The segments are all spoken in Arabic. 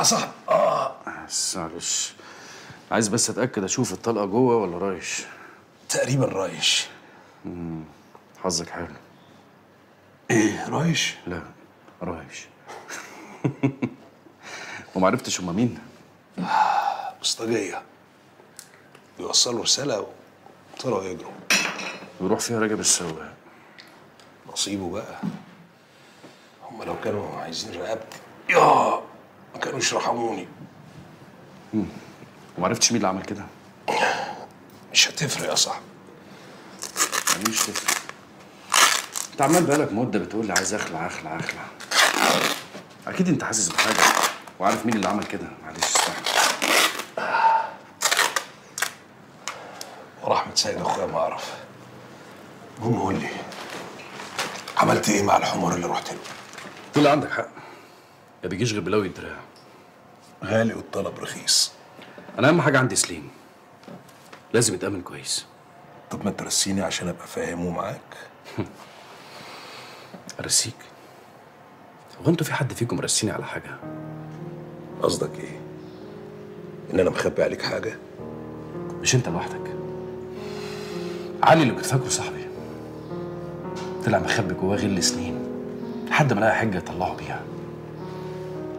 يا صاحبي. آه. بس معلش عايز بس أتأكد أشوف الطلقة جوه ولا رايش. تقريبا رايش. حظك حلو. إيه رايش؟ لا رايش. ومعرفتش هما مين. بسطجيه بيوصلوا رسالة وطلعوا يجروا. ويروح فيها رجب السواق. نصيبه بقى. هم لو كانوا عايزين رقبتي. يا ما كانوش رحموني ومعرفتش مين اللي عمل كده؟ مش هتفرق يا صاحبي. يعني مش تفرق انت عمال بقالك مدة بتقول لي عايز أخلع أخلع أخلع. أكيد أنت حاسس بحاجة وعارف مين اللي عمل كده. معلش استحمل ورحمة سيد أخويا ما أعرف. قوم قول لي عملت إيه مع الحمار اللي رحت له؟ طول عندك حق. ما بيجيش غير بلاوي الدراع غالي والطلب رخيص. أنا أهم حاجة عندي سليم. لازم يتأمن كويس. طب ما ترسيني عشان أبقى فاهم ومعاك أرسيك؟ هو أنتوا في حد فيكم رسيني على حاجة؟ قصدك إيه؟ إن أنا مخبي عليك حاجة؟ مش أنت لوحدك. علي اللي كنت فاكره صاحبي طلع مخبي جواه غل سنين. لحد ما لقى حجة يطلعه بيها.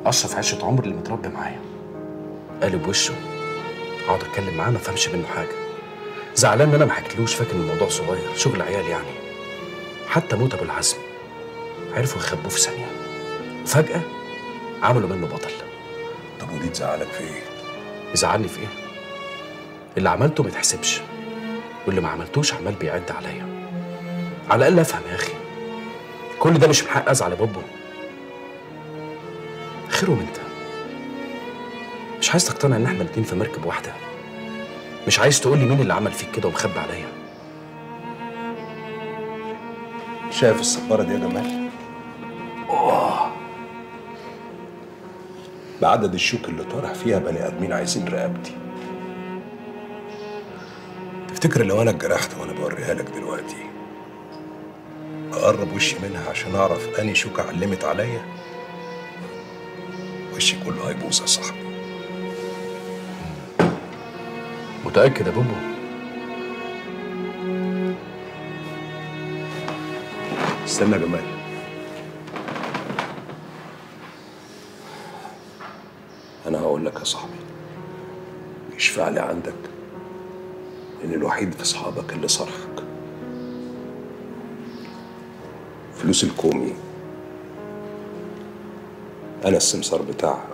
أشرف عشره عمر اللي متربي معايا. قالب وشه. أقعد أتكلم معاه ما أفهمش منه حاجة. زعلان إن أنا ما حكيتلوش فاكر الموضوع صغير. شغل عيال يعني. حتى موت أبو العزم. عرفوا يخبوه في ثانية. وفجاه عملوا منه بطل. طب ودي تزعلك في إيه؟ يزعلني في إيه؟ اللي عملته ما يتحسبش. واللي ما عملتوش عمال بيعد عليا. على الأقل أفهم يا أخي. كل ده مش من حق أزعل يا بابا. خيرهم انت. مش عايز تقتنع ان إحنا الاتنين في مركب واحدة؟ مش عايز تقول لي مين اللي عمل فيك كده ومخبي عليا؟ شايف السفاره دي يا جمال؟ أوه. بعدد الشوك اللي طارح فيها بني آدمين عايزين رقبتي. تفتكر لو أنا اتجرحت وأنا بوريها لك دلوقتي أقرب وشي منها عشان أعرف أني شوكة علمت عليا؟ وشي كله هيبوظ يا صاحبي. متأكد يا بابا استنى يا جمال. أنا هقول لك يا صاحبي يشفع لي عندك ان الوحيد في أصحابك اللي صرحك فلوس الكومي. أنا السمسار بتاعها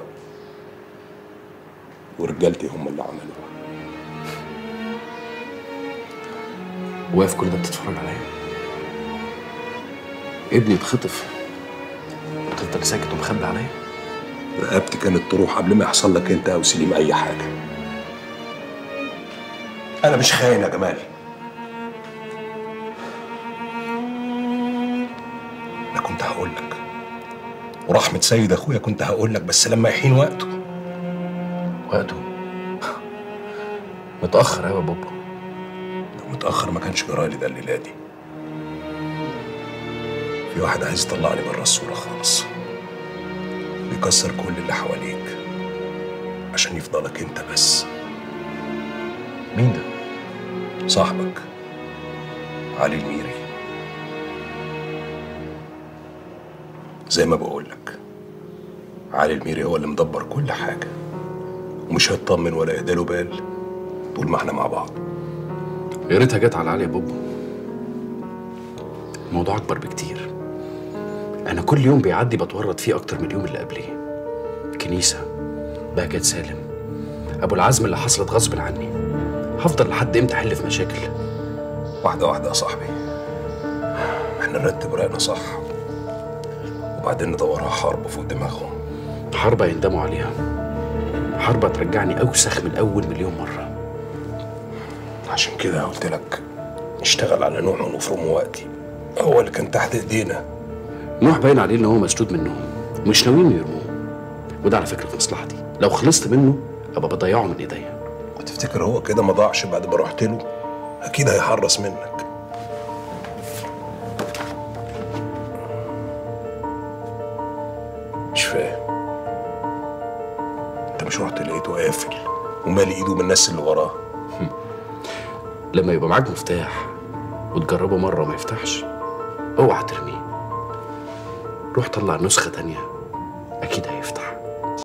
ورجالتي هم اللي عملوها. واقف كل ده بتتفرج عليا؟ ابني اتخطف. وتفضل ساكت ومخبي عليا؟ رقبتي كانت تروح قبل ما يحصل لك انت أو سليم أي حاجة. أنا مش خاين يا جمال. ورحمة سيد أخويا كنت هقول لك بس لما يحين وقته. وقته؟ متأخر قوي يا بابا. لو متأخر ما كانش جرالي ده الليلة دي. في واحد عايز يطلعني بره الصورة خالص. بيكسر كل اللي حواليك عشان يفضلك انت بس. مين ده؟ صاحبك علي الميري. زي ما بقولك. علي الميري هو اللي مدبر كل حاجة. ومش هيطمن ولا يهداله بال. طول ما إحنا مع بعض. يا ريتها جت على علي يا بابا الموضوع أكبر بكتير. أنا كل يوم بيعدي بتورط فيه أكتر من اليوم اللي قبليه. كنيسة بهجت سالم. أبو العزم اللي حصلت غصب عني. هفضل لحد إمتى أحل في مشاكل؟ واحدة واحدة يا صاحبي. إحنا نرتب رأينا صح. وبعدين ندورها حرب فوق دماغهم. حرب هيندموا عليها. حرب هترجعني أوسخ من أول مليون مرة. عشان كده قلت لك نشتغل على نوع ونفرمه وقتي هو اللي كان تحت إيدينا. نوح باين عليه إن هو مسدود منهم. ومش ناويين يرموه. وده على فكرة في مصلحتي. لو خلصت منه أبقى بضيعه من إيديا. وتفتكر هو كده ما ضاعش بعد ما رحت له؟ أكيد هيحرص منك. مش فاهم كنتش رحت لقيته قافل ومالي إيده من الناس اللي وراه. لما يبقى معاك مفتاح وتجربه مرة وما يفتحش اوعى ترميه. روح طلع نسخة تانية.